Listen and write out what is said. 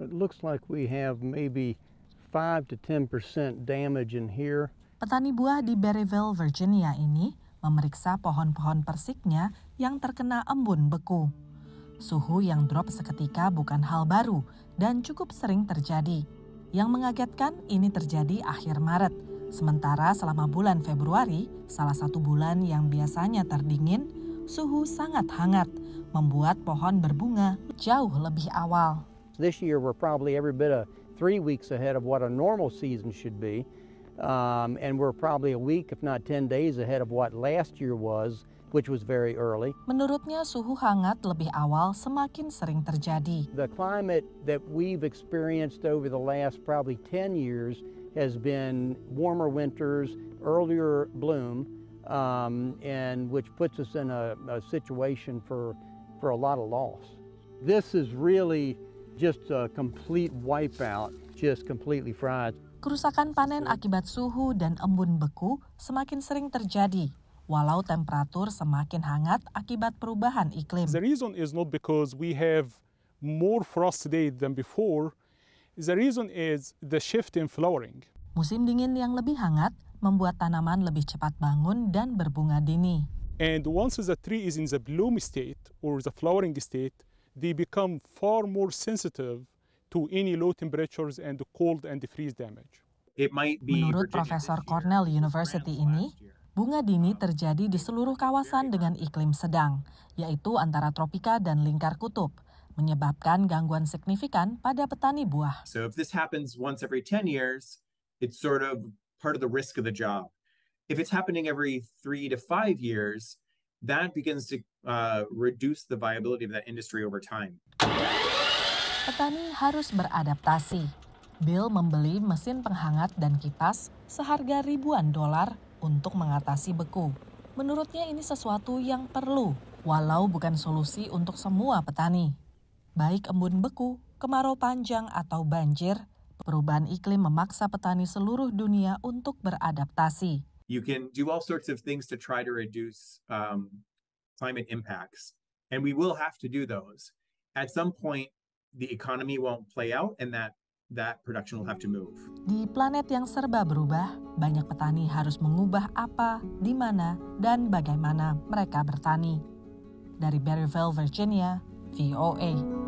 It looks like we have maybe 5 to 10% damage in here. Petani buah di Berryville, Virginia ini memeriksa pohon-pohon persiknya yang terkena embun beku. Suhu yang drop seketika bukan hal baru dan cukup sering terjadi. Yang mengagetkan ini terjadi akhir Maret, sementara selama bulan Februari, salah satu bulan yang biasanya terdingin, suhu sangat hangat, membuat pohon berbunga jauh lebih awal. This year we're probably every bit of three weeks ahead of what a normal season should be. Um, and we're probably a week, if not 10 days ahead of what last year was, which was very early. Menurutnya suhu hangat lebih awal semakin sering terjadi. The climate that we've experienced over the last probably 10 years has been warmer winters, earlier bloom, um, and which puts us in a, a situation for, for a lot of loss. This is really just a complete wipeout, just completely fried. Kerusakan panen akibat suhu dan embun beku semakin sering terjadi, walau temperatur semakin hangat akibat perubahan iklim. The reason is not because we have more frost today than before. The reason is the shift in flowering. Musim dingin yang lebih hangat membuat tanaman lebih cepat bangun dan berbunga dini. And once the tree is in the bloom state or the flowering state, they become far more sensitive to any low temperatures and cold and freeze damage. It might be Menurut Profesor Cornell University ini, bunga dini terjadi di seluruh kawasan dengan iklim sedang, yaitu antara tropika dan lingkar kutub, menyebabkan gangguan signifikan pada petani buah. So if this happens once every 10 years, it's sort of part of the risk of the job. If it's happening every three to five years, that begins to uh, reduce the viability of that industry over time. Petani harus beradaptasi. Bill membeli mesin penghangat dan kipas seharga ribuan dolar untuk mengatasi beku. Menurutnya ini sesuatu yang perlu, walau bukan solusi untuk semua petani. Baik embun beku, kemarau panjang atau banjir, perubahan iklim memaksa petani seluruh dunia untuk beradaptasi. You can do all sorts of things to try to reduce um, climate impacts, and we will have to do those. At some point, the economy won't play out, and that that production will have to move. Di planet yang serba berubah, banyak petani harus mengubah apa, di mana, dan bagaimana mereka bertani. Dari Berryville, Virginia, VOA.